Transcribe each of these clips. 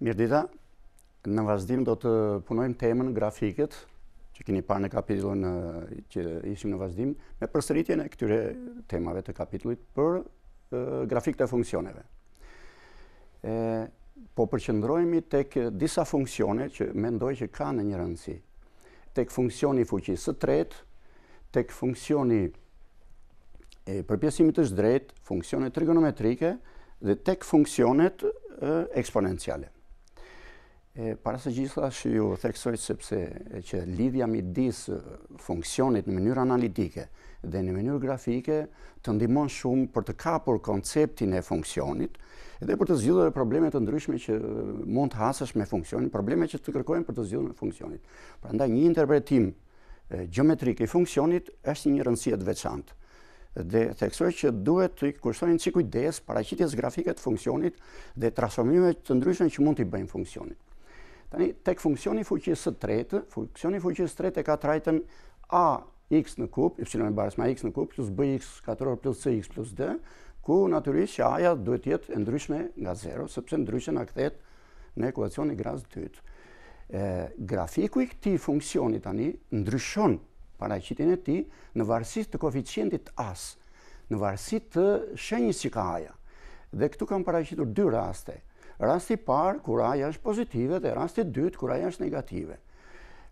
Mirdita, në vazhdim do të punojmë temën grafikët, që keni parë në kapitullin që ishim në vazhdim, me përsëritjen e këtyre temave të kapitullit për grafikët e funksioneve. Po përqendrohemi tek disa funksione që mendoj që kanë një rëndësi. tek funksioni i fuqisë së tretë, tek funksioni i përpjesimit të zhdrejtë, funksionet trigonometrike dhe tek funksionet eksponenciale. Para së gjithash ju theksoj sepse që lidhja midis funksionit në mënyrë analitike, dhe në mënyrë grafike të ndihmon shumë për të kapur konceptin e funksionit dhe për të zgjidhur edhe probleme të ndryshme që mund të hasësh me funksionin, probleme që të kërkojnë për të zgjidhur me funksionin. Prandaj një interpretim gjeometrik i funksionit është një rëndësi e veçantë dhe theksoj që duhet të kushtojmë kujdes paraqitjes grafike të funksionit dhe transformimet e ndryshme që mund t'i bëjmë funksionit. Tani, tek funksioni i fuqisë së tretë, funksioni i fuqisë së tretë e ka trajtën A x në kub, y baras me a x në kub, plus bx katror plus cx plus d, ku naturisht që aja duhet të jetë e ndryshme nga zero, sepse ndryshme na kthehet në ekuacion i gradës së dytë. Grafiku i këtij funksioni tani ndryshon paraqitjen e tij në varësi të koeficientit a-së, në varësi të shenjës që ka aja. Dhe këtu kam paraqitur dy raste. Rasti i parë, kur aja është pozitive dhe rasti i dytë, kur aja është negative.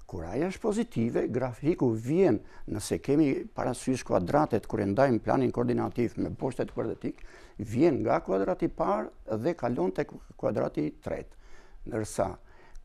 Kur aja është pozitive, grafiku vjen nëse kemi parasysh kuadratet kur e ndajmë planin koordinativ me boshtet kuadratik, vjen nga kuadrati i parë dhe kalon te kuadrati i tretë. Ndërsa,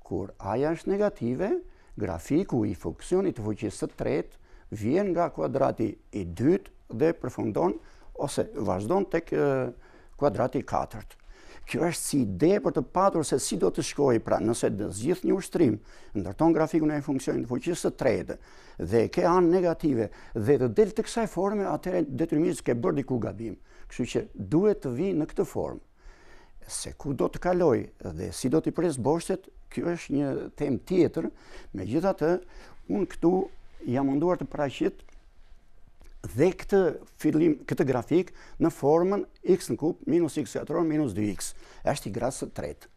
kur aja është negative, grafiku i funksionit të fuqisë së tretë vjen nga kuadrati i dytë dhe përfundon ose vazhdon te kuadrati Kuadrati i katërt. Kjo është si ide për të patur se si do të shkojë, pra nëse ti zgjidh një ushtrim, ndërton grafikun e funksionit të fuqisë së tretë, dhe ke anë negative, dhe të del të kësaj forme, atëherë detyrimisht ke bërë diku gabim. Kështu që duhet të vijë në këtë formë. Se ku do të kalojë dhe si do t'i presë boshtet, kjo është një temë tjetër, megjithatë, unë këtu jam munduar të paraqit dhe këtë fillim, këtë grafik në formën x në kub minus x katror minus 2x. Është i gradës së tretë.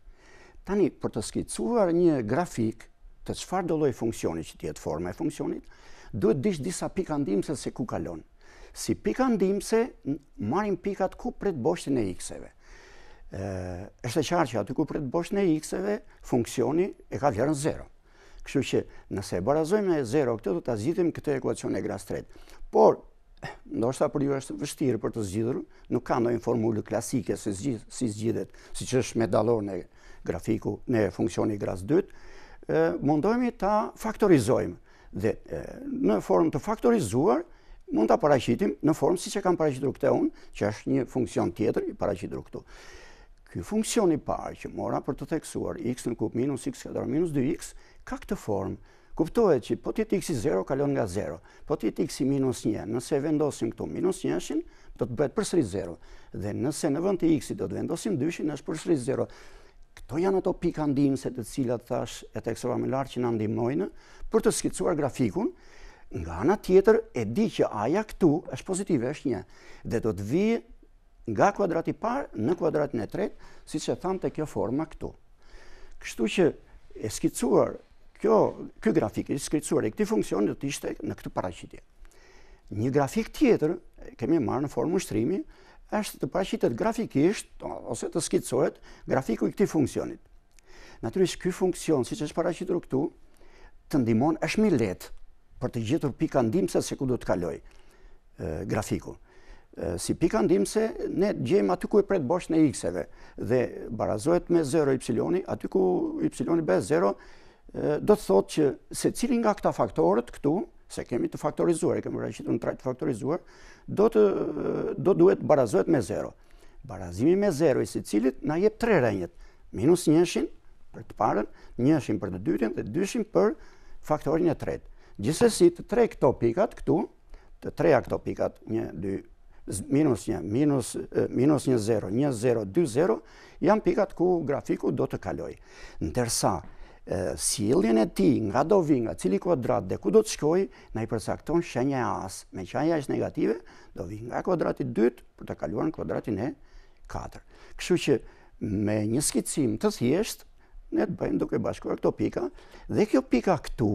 Tani, për të skicuar një grafik të çfarëdolloj funksioni që të jetë forma e funksionit, duhet të dish disa pika ndihmëse se ku kalon. Si pika ndihmëse, marrim pikat ku pret boshtin e x-eve. Është e qartë që aty ku pret boshtin e x-eve, funksioni e ka vlerën 0. Kështu që nëse e barazojmë me zero këtë, do ta zgjidhim këtë ekuacion e gradës tretë. Por, ndoshta për ju është vështirë për të zgjidhur, nuk ka ndonjë formulë klasike se zgjidh, si zgjidhet, siç është me dallor në grafiku, në funksioni gradës 2, mundohemi ta faktorizojmë. Dhe në formë të faktorizuar, mund ta paraqitim në formë siç e kam paraqitur këtu unë, që është një funksion tjetër i paraqitur këtu. Ky funksion i parë që mora për të theksuar x në kub minus x katror minus 2x ka këtë formë. Kuptohet që po të jetë x i 0 kalon nga 0. Po të jetë x i minus 1, nëse e vendosim këtu minus 1-shin, do të bëhet përsëri 0. Dhe nëse në vend të x-it do të vendosim 2-shin, është përsëri 0. Këto janë ato pika ndihmëse të cilat thashë e theksova më lart që na ndihmojnë për të skicuar grafikun. Nga ana tjetër e di që a-ja këtu është pozitive, është një dhe do të vijë nga kuadrati i parë në kuadratin e tretë, siç e thamë te kjo forma këtu. Kështu që e skicuar, ky, ky grafik i skicuar i këtij funksion do të ishte në këtë paraqitje. Një grafik tjetër, kemi marrë në formë ushtrimi, është të paraqitet grafikisht, ose të skicohet, grafiku i këtij funksionit. Natyrisht, ky funksion, siç është paraqitur këtu, të ndihmon, është më i lehtë për të gjetur pika ndihmëse se ku do të kalojë. grafiku. Si pika ndihmëse, ne gjejmë aty ku e pret boshtin e x-eve dhe barazohet me 0 y-i, aty ku y-i bëhet 0, do të thotë që secili nga këta faktorët këtu, se e kemi të faktorizuar, e kemi paraqitur në trajtë të faktorizuar, do të, do duhet barazohet me 0. Barazimi me 0 i secilit na jep tre rrënjët, minus njëshin për të parën, njëshin për të dytin dhe dyshin për faktorin e tretë. Gjithsesi të tre këto pikat këtu, Të treja këto pikat, një, dy, minus një, minus, minus një zero, një zero, dy zero, janë pikat ku grafiku do të kalojë. Ndërsa, sjelljen e tij nga do vijë, nga cili kuadrat dhe ku do të shkojë, na i përcakton shenja e a-së. Meqë a-ja është negative, do vijë nga kuadrati i 2 për të kaluar në kuadratin e 4. Kështu që me një skicim të thjeshtë, ne ta bëjmë duke bashkuar këto pika, dhe kjo pika këtu,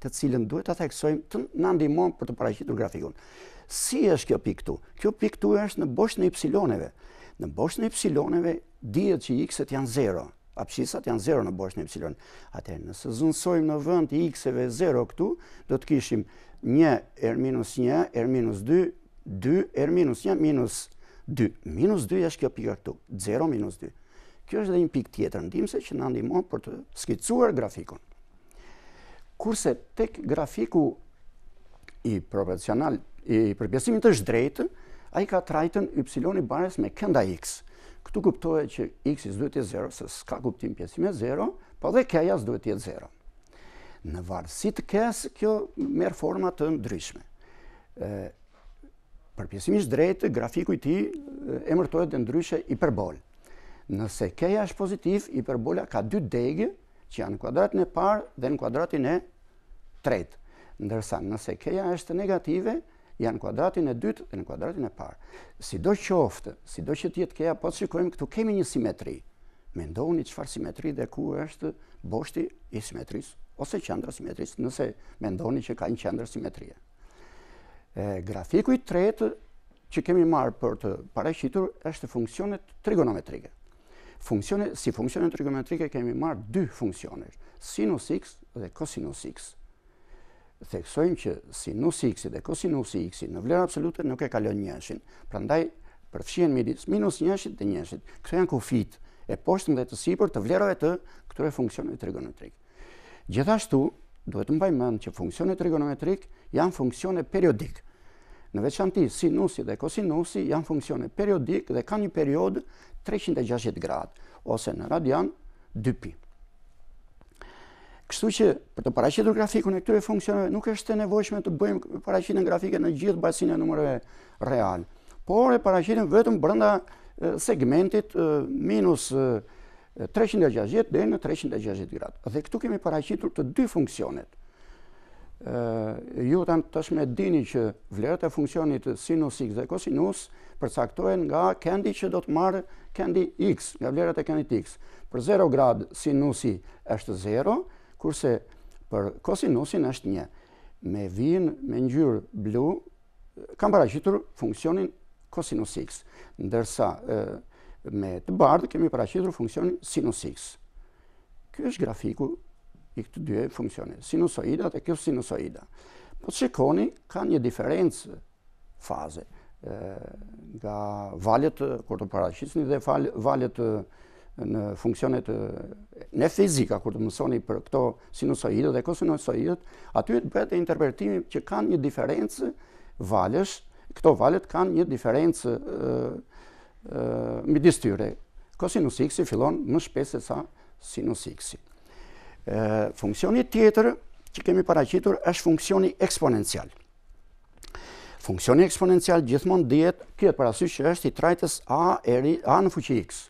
të cilën duhet ta theksojmë, që na ndihmon për të paraqitur grafikun. Si është kjo pikë këtu? Kjo pikë këtu është në boshtin e ipsiloneve. Në boshtin e ipsiloneve dihet që x-et janë 0. Abshisat janë 0 në boshtin e ipsilon. Atëherë nëse zëvendësojmë në vend të x-eve 0 këtu, do të kishim 1 herë minus 1 herë minus 2, 2 herë minus 1 minus 2. Minus 2 është kjo pika këtu. 0 minus 2. Kjo është dhe një pikë tjetër ndihmëse që na ndihmon për të skicuar grafikun. Kurse tek grafiku i proporcional i përpjesimit të zhdrejtë, ai ka trajtën y-i baras me k nën x. Këtu kuptohet që x-i s'duhet të jetë 0, se s'ka kuptim pjesëtimi me 0, po dhe k-ja s'duhet të jetë 0. Në varësi të k-së, kjo merr forma të ndryshme. Përpjesimi i zhdrejtë, grafiku i tij emërtohet dhe ndryshe hiperbolë. Nëse k-ja është pozitiv, hiperbola ka dy degë që janë në kuadrantin e parë dhe në kuadrantin e tretë. Ndërsa nëse k-ja është negative, janë në kuadrantin e dytë dhe në kuadrantin e parë. Sidoqoftë, sido që të jetë k-ja, po të shikojmë këtu kemi një simetri. Mendoni çfarë simetrie dhe ku është boshti i simetrisë, ose qendra e simetrisë, nëse mendoni që ka një qendër simetrie. Grafiku i tretë që kemi marrë për të paraqitur është funksionet trigonometrike. Funksione, si funksione trigonometrike kemi marrë dy funksione, sinus x dhe kosinus x. Theksojmë që sinus x dhe kosinus x në vlerë absolute nuk e kalojnë njëshin, prandaj përfshihen midis minus njëshit dhe njëshit. Këto janë kufijtë e poshtëm dhe të sipërm të vlerave të këtyre funksioneve trigonometrike. Gjithashtu, duhet të mbajmë mend që funksionet trigonometrike janë funksione periodike. Në veçanti, sinusi dhe kosinusi janë funksione periodike dhe kanë një periodë 360 gradë, ose në radian 2 pi. Kështu që për të paraqitur grafikun e këtyre funksioneve nuk është e nevojshme të bëjmë paraqitjen grafike në gjithë bashkësinë e numrave realë, por e paraqitim vetëm brenda segmentit minus 360 deri në 360 gradë. Dhe këtu kemi paraqitur të dy funksionet. Ë ju tashmë e dini që vlerat e funksionit sinus x dhe kosinus përcaktohen nga këndi që do të marrë këndi x, nga vlerat e këndit x. Për 0 gradë sinusi është 0, kurse për kosinusin është 1. Me vijën me ngjyrë blu kam paraqitur funksionin kosinus x, ndërsa me të bardhë kemi paraqitur funksionin sinus x. Ky është grafiku i këtyre dy funksioneve, sinusoida dhe kosinusoida. Po të shikoni, kanë një diferencë faze nga valët, kur të paraqisni dhe valët në funksionet te fizika, kur të mësoni për këto sinusoidat dhe kosinusoidat, aty do bëhet dhe interpretimi që kanë një diferencë valësh, këto valët kanë një diferencë midis tyre. Kosinus x-i fillon më shpejt sesa sinus x-i. Funksioni tjetër që kemi paraqitur është funksioni eksponencial. Funksioni eksponencial gjithmonë duhet kihet parasysh që është i trajtës a, eri, a në fuqi x.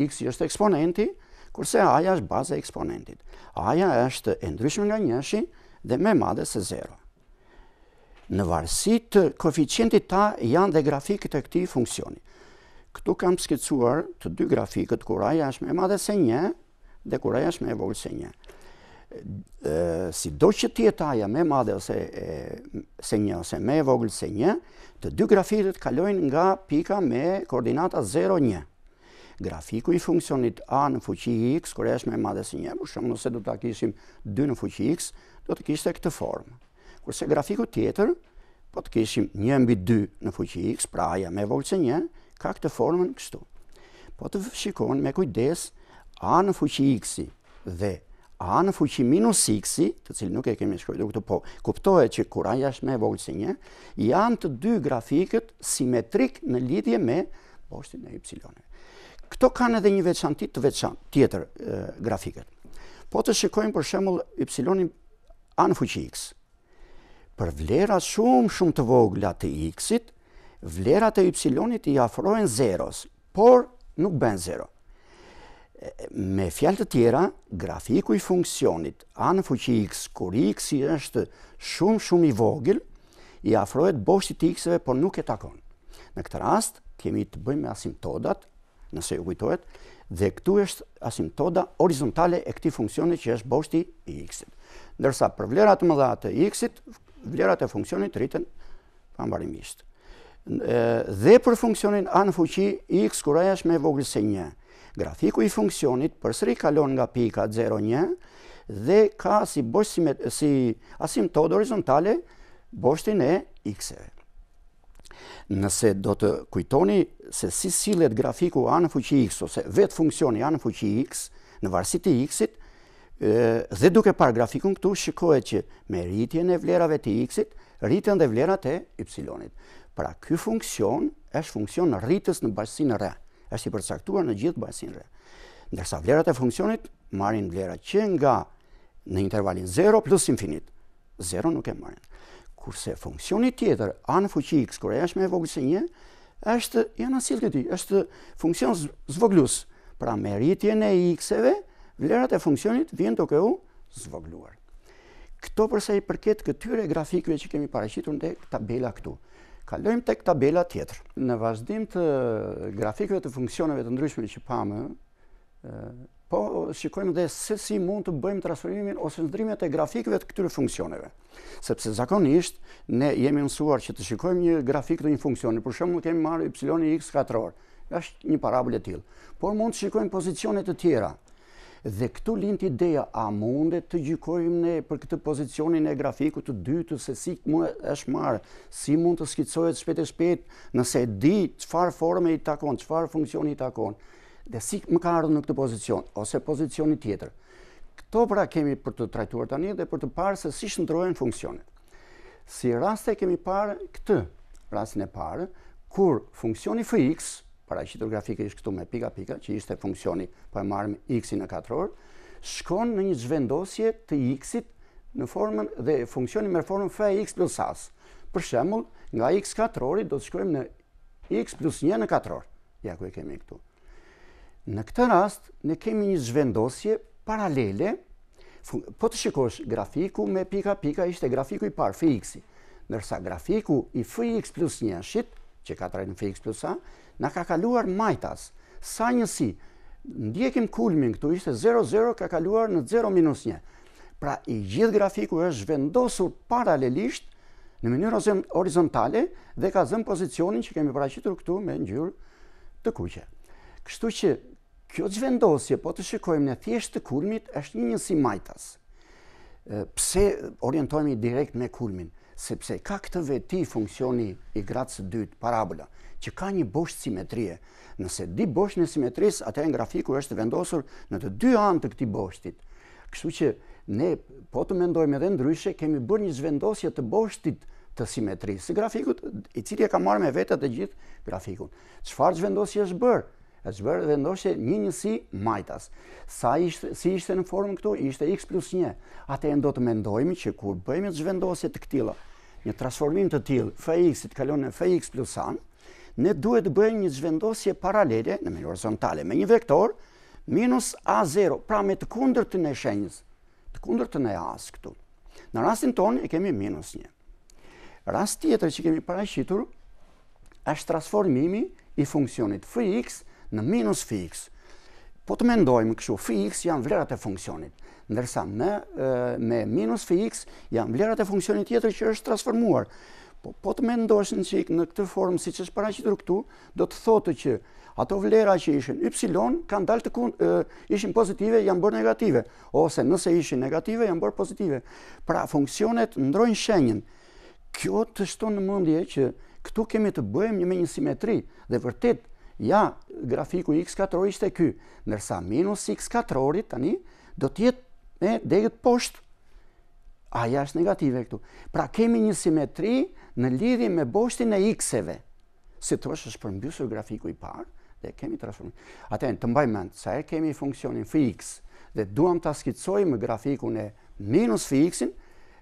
x i është eksponenti, kurse a-ja është baza e eksponentit. A-ja është e ndryshme nga njëshi dhe më e madhe se zero. Në varësi të koeficientit a janë dhe grafikët e këtij funksioni. Këtu kam skicuar të dy grafikët kur a-ja është më e madhe se një, dhe kur aja është më e vogël se një. Sido që të jetë aja më e madhe se një ose më e vogël se një, të dy grafikët kalojnë nga pika me koordinata 0-1. Grafiku i funksionit A në fuqi X, kur a është më e madhe se një, për shembull nëse do të kishim 2 në fuqi X, do të kishte këtë formë. Kurse grafiku tjetër, po të kishim një mbi dy në fuqi x, pra aja më e vogël se një, ka këtë formën kështu. Po të shikoni me kujdes, a në fuqi x dhe a në fuqi minus x, të cilin nuk e kemi shkruajtur këtu, po kuptohet që kur aja është më e vogël se një, janë të dy grafikët simetrikë në lidhje me boshtin e ypsilonit. Këta kanë edhe një veçanti të veçantë tjetër grafikët. Po të shikojmë për shembull ypsilonin A në fuqi X. Për vlera shumë shumë të vogla të X-it, vlerat e Y-it i afrohen zeros, por nuk bëhen zero. Me fjalë të tjera, grafiku i funksionit A në fuqi X, kur X-i është shumë shumë i vogël, i afrohet boshtit të X-eve, por nuk e takon. Në këtë rast, kemi të bëjmë me asimtodat, nëse ju kujtohet, dhe këtu është asimtoda horizontale e këtij funksioni që është boshti i x-it. Ndërsa për vlera të mëdha të x-it, vlerat e funksionit rriten pambarimisht. Dhe për funksionin a në fuqi x kur aja është më e vogël se një. Grafiku i funksionit përsëri kalon nga pika 0-1 dhe ka si, si asimtodë horizontale boshtin e x-eve. Nëse do të kujtoni se si sillet grafiku A në fuqi X ose vetë funksioni A në fuqi X në varësi të X-it, dhe duke parë grafikun këtu shikohet që me rritjen e vlerave të X-it, rriten dhe vlerat e Y-it. Pra ky funksion është funksion rritës në bashkësinë R, është i përcaktuar në gjithë bashkësinë R. Ndërsa vlerat e funksionit marrin vlera që nga në intervalin 0 plus infinit. zeron nuk e marrin. Kurse funksioni tjetër, a në fuqi x, kur a është më e vogël se një, është, ja në cilë këti, është funksion zvogëlues. Pra me rritjen e x-eve, vlerat e funksionit vijnë duke u zvogluar. Këto përsa i përket këtyre grafikëve që kemi paraqitur te tabela këtu. Kalojmë tek tabela tjetër. Në vazhdim të grafikëve të funksioneve të ndryshme që pamë, Po, shikojmë dhe se si mund të bëjmë transformimin ose ndryshimet e grafikëve të këtyre funksioneve. Sepse zakonisht, ne jemi mësuar që të shikojmë një grafik të një funksioni, për shembull kemi marrë y x katror, është një parabolë e tillë. Por mund të shikojmë pozicione të tjera. Dhe këtu lind ideja, a mundet të gjykojmë ne për këtë pozicionin e grafikut të dytë, se si është marrë, si mund të skicohet shpejt e shpejt, nëse di çfarë forme i takon, çfarë funksioni i takon. Dhe si më ka ardhur në këtë pozicion, ose pozicioni tjetër. Këto pra kemi për të trajtuar tani dhe për të parë se si shndërrohen funksionet. Si rast e kemi parë këtë, rastin e parë, kur funksioni fx, paraqitur grafikisht këtu me pika pika, që ishte funksioni, për po e marrim x në katror, shkon në një zhvendosje të x-it në formën dhe funksioni me formën fx plus a. Për shembull, nga x katror do të shkojmë në X plus 1 në katror. Ja ku e kemi këtu. Në këtë rast, ne kemi një zhvendosje paralele. Po të shikosh, grafiku me pika pika ishte grafiku i parë, fx-i. Ndërsa grafiku i fx plus 1-shit, që ka trajtën fx plus a, na ka kaluar majtas. Sa njësi, ndjekim kulmin këtu, ishte 0-0, ka kaluar në 0 minus 1. Pra i gjithë grafiku është zhvendosur paralelisht në mënyrë horizontale dhe ka zënë pozicionin që kemi paraqitur këtu me ngjyrë të kuqe. Kështu që kjo zhvendosje po të shikojmë thjesht te kulmi është një njësi majtas. Pse orientohemi direkt me kulmin? Sepse ka këtë veti funksioni i gradës së dytë parabola, që ka një bosht simetrie. Nëse di boshtin e simetrisë, atëherë grafiku është vendosur në të dy anë të këtij boshti. Kështu që ne po të mendojmë edhe ndryshe, kemi bërë një zhvendosje të boshtit të simetrisë së grafikut, i cili e ka marrë me vete të gjithë grafikun. Çfarë zhvendosje është bërë? Është bërë zhvendosje një njësi majtas. Sa ishte si ishte në formën këtu? Ishte x plus 1. Atëherë do të mendojmë që kur bëjmë zhvendosje të këtilla, një transformim të tillë, fx-i të kalojë në fx plus a, ne duhet të bëjmë një zhvendosje paralele në mënyrë horizontale me një vektor Minus A zero, pra me të kundërtën e shenjës, të kundërtën e a-së këtu. Në rastin tonë e kemi minus një. Rast tjetër që kemi paraqitur, është transformimi i funksionit fx në minus fx. Po të mendojmë kështu, fx janë vlerat e funksionit, ndërsa me, me minus fx janë vlerat e funksionit tjetër që është transformuar. Po, po të mendojmë që në këtë formë siç është paraqitur këtu, do të thotë që ato vlera që ishin ypsilon kanë dalë të kundërt ishin pozitive janë bërë negative ose nëse ishin negative janë bërë pozitive pra funksionet ndërrojnë shenjën kjo të çon në mendje që këtu kemi të bëjmë një me një simetri dhe vërtet ja grafiku x katror ishte ky ndërsa minus x katrorit tani do të jetë me degët poshtë aja është negative këtu pra kemi një simetri në lidhje me boshtin e x-eve Si të thuash është përmbysur grafiku i parë dhe kemi transformim. Atëherë të mbajmë mend sa herë kemi funksionin fx dhe duam ta skicojmë grafikun e minus fx-in,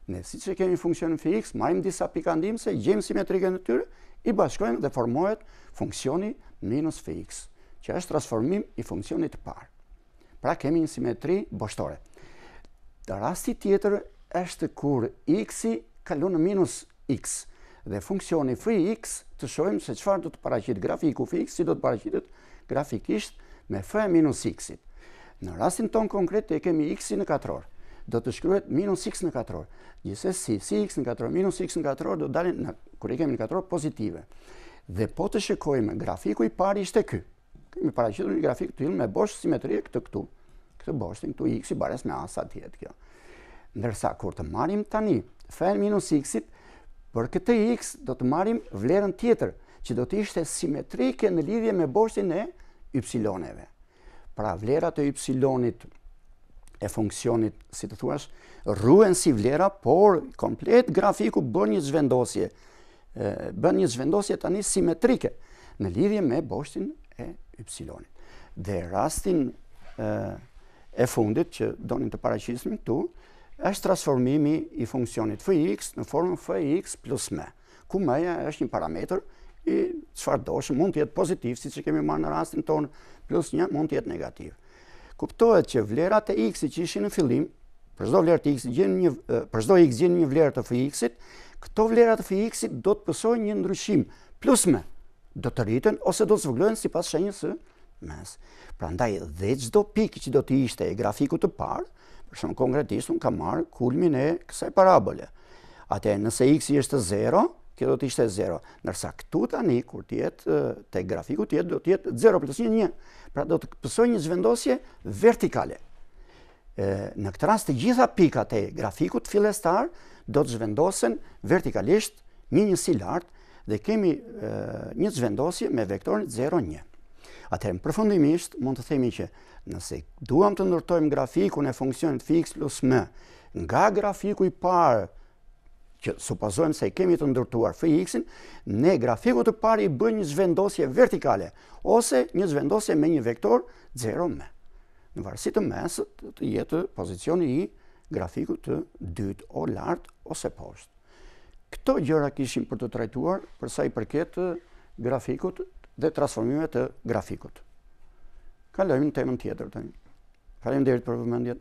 ne siç e kemi funksionin fx, marrim disa pika ndihmëse, gjejmë simetrikën e tyre, i bashkojmë dhe formohet funksioni minus fx, që është transformim i funksionit të parë. Pra kemi një simetri boshtore. Dhe rasti tjetër është kur x-i kalon në minus x dhe funksioni f x të shohim se çfarë do të paraqitet grafiku f x si do të paraqitet grafikisht me f e minus x-it. Në rastin tonë konkret të kemi x-i në katror do të shkruhet minus x në katror. Gjithsesi, si x në katror, minus x në katror do dalin, në, kur i kemi në katror, pozitive. Dhe po të shikojmë, grafiku i parë ishte ky. Kemi paraqitur një grafik të tillë me bosht simetrie këtë këtu. Këtë boshtin këtu x i baras me a sa të jetë kjo. Ndërsa kur të marrim tani f-në e minus x-it, për këtë x do të marrim vlerën tjetër, që do të ishte simetrike në lidhje me boshtin e y-eve. Pra vlerat e y-it e funksionit, si të thuash, ruhen si vlera, por komplet grafiku bën një zhvendosje bën një zhvendosje tani simetrike në lidhje me boshtin e ypsilonit. Dhe rastin e fundit që donim të paraqisnim këtu, është transformimi i funksionit fx në formën fx plus m, ku m-ja është një parametër i çfarëdoshëm, mund të jetë pozitiv, siç e kemi marrë në rastin tonë, plus një, mund të jetë negativ. Kuptohet që vlerat e x-it që ishin në fillim, për çdo vlerë të x-it gjen një për çdo x gjen një vlerë të fx-it, këto vlera të fx-it do të pësojnë një ndryshim plus m do të rriten ose do të zvogëlohen sipas shenjës së m-së. Prandaj dhe çdo pikë që do të ishte e grafikut të parë, për shembull konkretisht unë kam marrë kulmin e kësaj parabole. Atëherë nëse x-i është 0, kjo do të ishte 0. Ndërsa këtu tani, kur të jetë të grafiku tjetër, do të jetë 0 plus 1, 1. Pra do të pësojë një zhvendosje vertikale. Në këtë rast të gjitha pikat e grafikut fillestar do të zhvendosen vertikalisht një njësi lart dhe kemi një zhvendosje me vektorin 0, 1. Atëherë, përfundimisht, mund të themi që nëse duam të ndërtojmë grafikun e funksionit fx plus m nga grafiku i parë që supozojmë se kemi të ndërtuar f x-in, ne grafikut të parë i bëjmë një zhvendosje vertikale, ose një zhvendosje me një vektor 0 m. Në varësi të m-së do të jetë pozicioni i grafikut të dytë o lartë ose poshtë. Këto gjëra kishim për të trajtuar përsa i përket grafikut dhe transformimeve të grafikut. Kalojmë në temën tjetër. Faleminderit për vëmendjen.